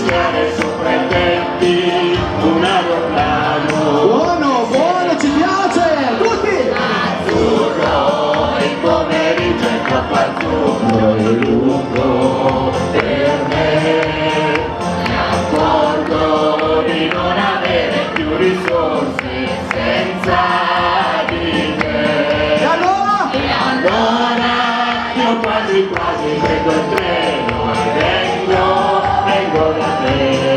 pensieri sopra i tetti un aeroplano buono buono ci piace. Tutti. Azzurro il pomeriggio è troppo azzurro. E lungo. Per me mi accorgo di non avere più risorse senza di te. E allora? e allora io quasi quasi vedo il treno. for me.